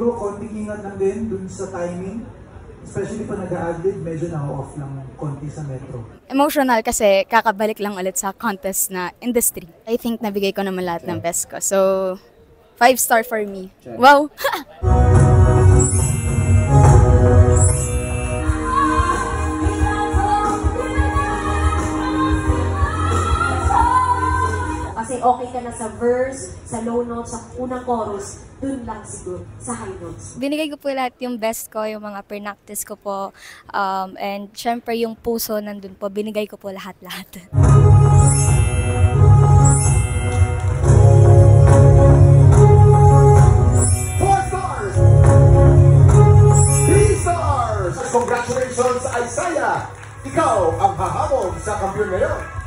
mag-ingat lang din dun sa timing. Especially pag nag-a-adlib, medyo na-off lang konti sa metro. Emotional kasi kakabalik lang ulit sa contest na industry. I think nabigay ko naman lahat ng best ko. So, five star for me. Wow! okay ka na sa verse, sa low notes, sa unang chorus, dun lang siguro, sa high notes. Binigay ko po lahat yung best ko, yung mga practice ko po, um, and syempre yung puso nandun po, binigay ko po lahat-lahat. Congratulations, Isaiah! Ikaw ang hahabol sa kampiyon ngayon.